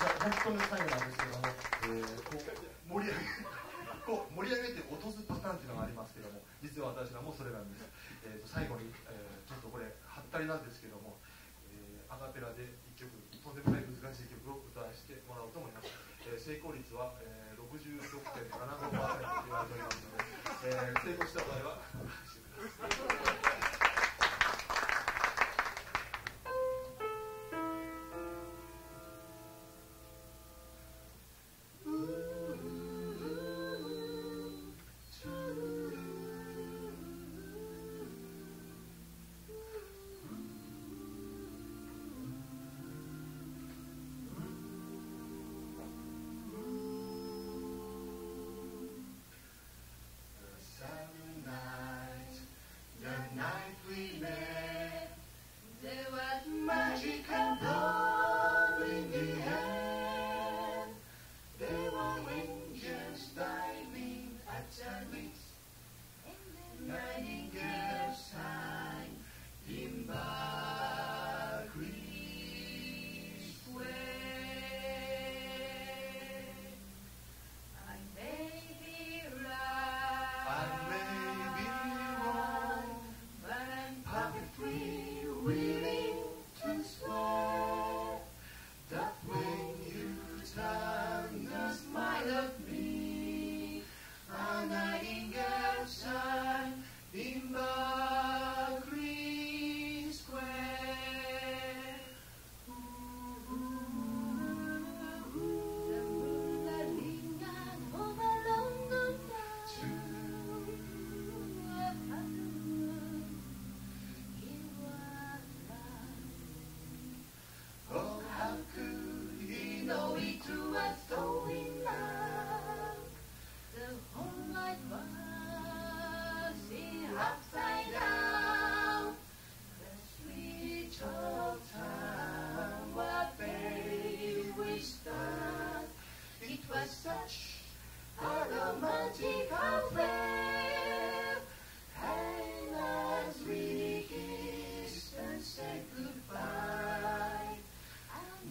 本当に最後なんですけども、えー、こう盛り上げこう盛り上げて落とすパターンっていうのがありますけども実は私らもそれなんです、えーと、最後に、えー、ちょっとこれはったりなんですけども、えー、アガペラで1曲とんでもない難しい曲を歌わせてもらおうと思います、えー、成功率は、えー、66.75%と言われておりますので、えー、成功した場合は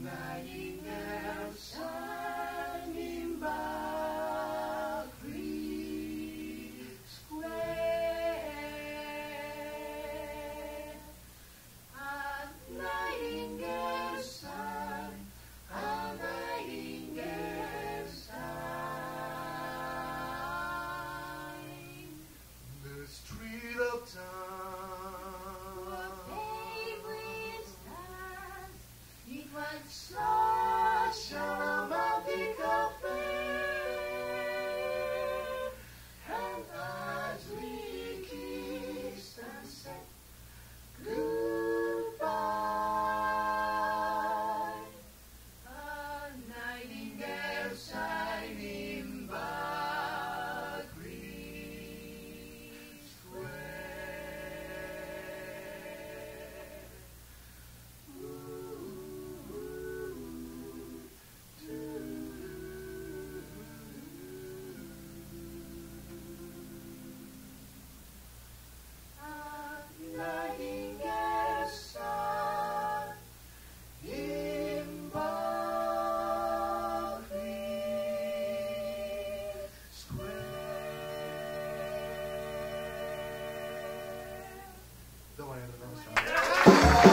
どうも